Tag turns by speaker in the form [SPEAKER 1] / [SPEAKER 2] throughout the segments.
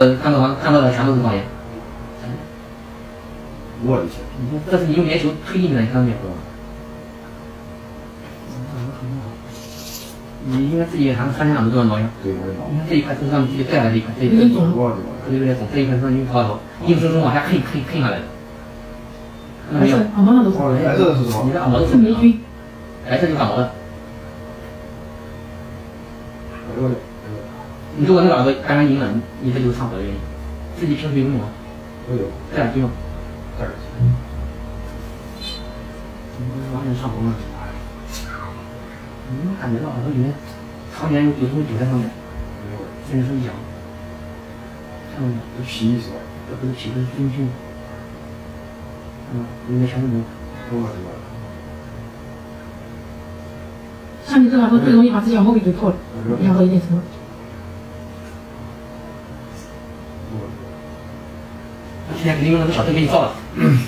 [SPEAKER 1] 呃，看到吗？看到的全都是导演。
[SPEAKER 2] 我的天！
[SPEAKER 1] 你看，这是你用棉球推进去的，你看到没有？你应该自己还是三天两头都要挠痒。
[SPEAKER 2] 对。
[SPEAKER 1] 你看这一块是让你自己带来的一块，这一块
[SPEAKER 3] 肿！
[SPEAKER 1] 这有点肿，这一块是让你靠头，硬生生往下啃啃啃下来的。看到没有？
[SPEAKER 3] 白色耳膜上都是，
[SPEAKER 2] 哦，白色的是什么？
[SPEAKER 1] 你的耳膜都
[SPEAKER 3] 是霉菌。
[SPEAKER 1] 白色就是耳膜的。
[SPEAKER 2] 哎
[SPEAKER 1] 如果那个耳朵干干硬了，你这就是上火的原因。自己平时有用吗？
[SPEAKER 2] 哎呦，
[SPEAKER 1] 戴耳机用。
[SPEAKER 2] 戴耳机。
[SPEAKER 1] 你这是完全上红了。你能感觉到耳朵里面常年有有东西堵在上面，
[SPEAKER 2] 哎呦，
[SPEAKER 1] 甚至是痒。看到没
[SPEAKER 2] 皮是吧？
[SPEAKER 1] 这不是皮，这是菌菌。嗯，里面全是膜。
[SPEAKER 2] 我的妈！
[SPEAKER 3] 像你这耳朵最容易把自己耳膜给怼破了，压到一定程
[SPEAKER 1] 天肯定用那个小针给你照了，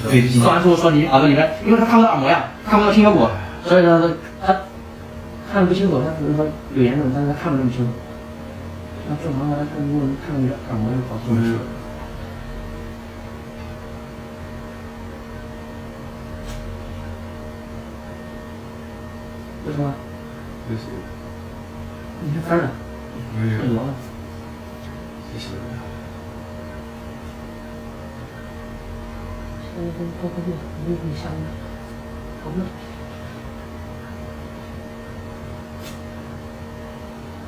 [SPEAKER 2] 对，
[SPEAKER 1] 照完之后说你耳朵里面，因为他看不到耳膜呀，看不到听觉果，所以说他看不清楚，他只是说有炎症，但是他看不那么清楚。那正常来看，如果能看到耳膜就好清楚。为什么？
[SPEAKER 2] 这是，
[SPEAKER 1] 你看翻了，
[SPEAKER 2] 哎呦，
[SPEAKER 1] 太罗了。
[SPEAKER 2] 这是。
[SPEAKER 1] 现在跟高科技，没有你下面，好不了。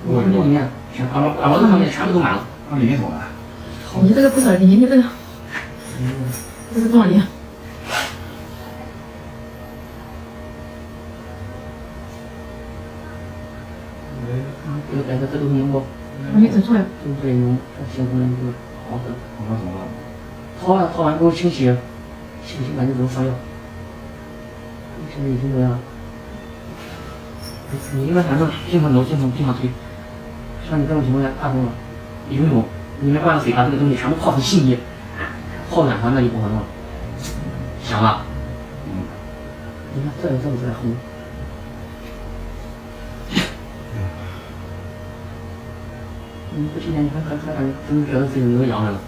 [SPEAKER 1] 我里。面全耳膜耳膜这上面全部都满了。
[SPEAKER 2] 那里。面怎么办？
[SPEAKER 3] 你这个不是耳机，你这个这是多少年？
[SPEAKER 1] 这个白色这都是脓包，
[SPEAKER 3] 还没整出来。
[SPEAKER 1] 都是脓，它形成了一个黄色。
[SPEAKER 2] 我那怎么？
[SPEAKER 1] 掏完掏完之后清洗，清洗完就不用上药。现在已经这样了。你应该反正经常揉，经常经常推。像你这种情况下，大风了，游泳，里面灌了水，把这个东西全部泡成细泥，泡软团那就不可能了。想了，
[SPEAKER 2] 嗯。
[SPEAKER 1] 你看这这个在红。你不今天你还还还还真觉得自己有痒来了。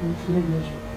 [SPEAKER 1] 你出来没去？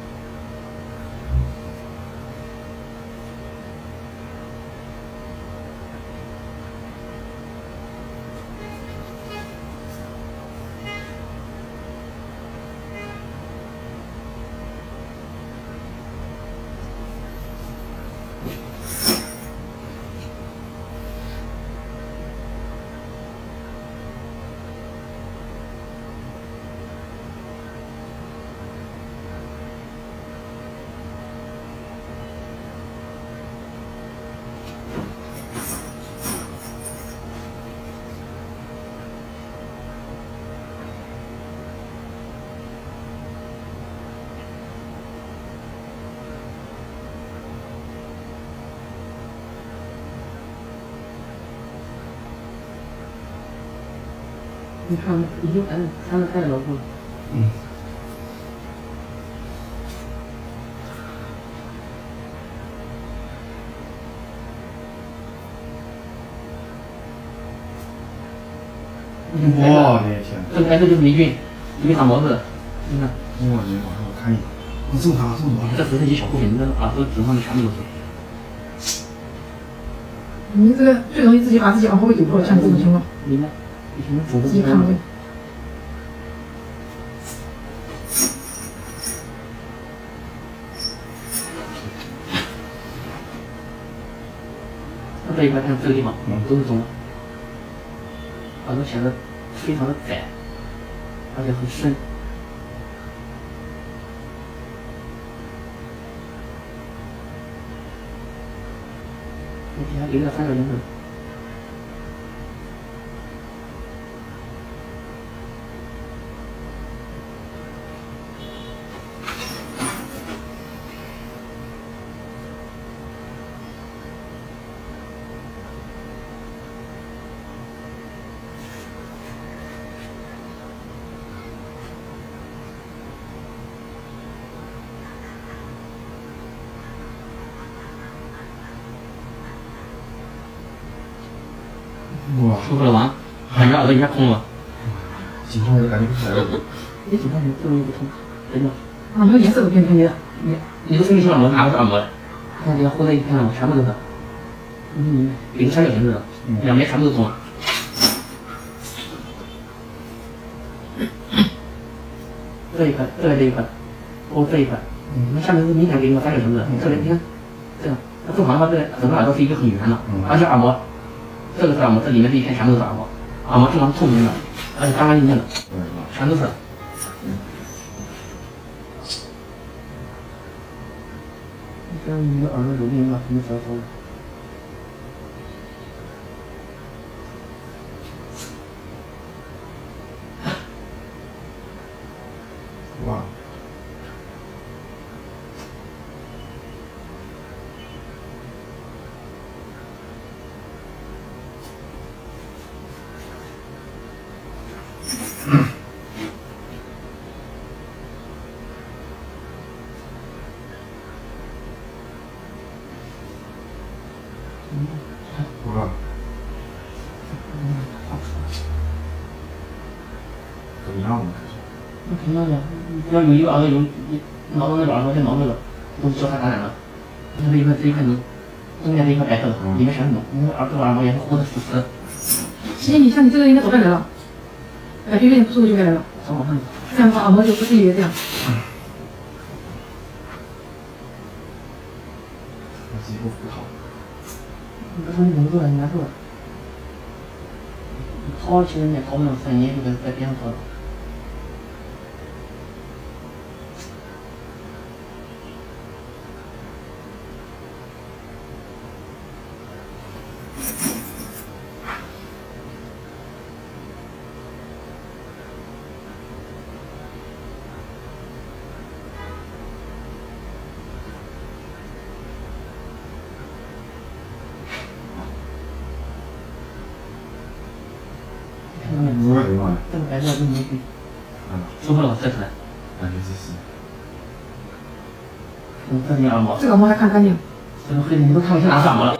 [SPEAKER 1] 你看，已经反正穿的太牢固了。
[SPEAKER 2] 嗯。我的天！
[SPEAKER 1] 这个白色就是霉菌，没长毛子。你看，
[SPEAKER 2] 我的妈！我看一眼，我这么大，这么多。
[SPEAKER 1] 这只是一小部分，你这耳朵指上的全部都是。
[SPEAKER 3] 你这个最容易自己把自己耳膜给怼破，像你这种情况，
[SPEAKER 1] 你看，以前肿的
[SPEAKER 3] 自己看不见。
[SPEAKER 1] 这一块看这个地方，嗯都是肿的，耳朵显得非常的窄，而且很深。你底下留了三角形
[SPEAKER 2] 哇，
[SPEAKER 1] 舒服了吗？感觉耳朵一下空了。
[SPEAKER 2] 紧张的感觉不起来了。
[SPEAKER 1] 你紧张你这容易不通，真的。
[SPEAKER 3] 耳膜颜色都变成你的，
[SPEAKER 1] 你你都分不清耳膜哪个是耳膜了，看这个后背一片了，全部都是。嗯，顶三角形似的，两边全部都通了。这一块，这这一块，哦这一块，嗯，那下面是明显给你个三角形似的，这里你看，这样，它正常的话，这整个耳朵是一个很圆的，而且耳膜，这个是耳膜，这里面这一片全部都是耳膜，耳膜正常透明的，而且干干净净的，全都是。你看你的耳朵有病了，你舌头。
[SPEAKER 2] 哇，都一样的。
[SPEAKER 1] 那肯定的，要有一个耳朵有挠到那个耳朵，先挠那个，都是交叉感染了。你看这一块这一块脓，中间这一块白色的，里面全是脓。你看耳这个耳膜也是糊的死死的。
[SPEAKER 3] 其实你像你这个应该早该来了，感觉有点不舒服就回来了，
[SPEAKER 1] 早往上走。
[SPEAKER 3] 这样的话耳膜就不是也这样。
[SPEAKER 2] 嗯自己不好。
[SPEAKER 1] 你这东西怎么做的？你难受了。你掏其实你也掏不了深，你也就在在边上掏。到没有？
[SPEAKER 2] 我的妈呀！
[SPEAKER 1] 这个白色是没病，
[SPEAKER 2] 嗯，
[SPEAKER 1] 舒服了？再出来。
[SPEAKER 2] 感觉这是。
[SPEAKER 1] 嗯，这是你耳膜，
[SPEAKER 3] 这个耳膜还看干净。
[SPEAKER 1] 这个黑的你都看不清哪是耳膜了。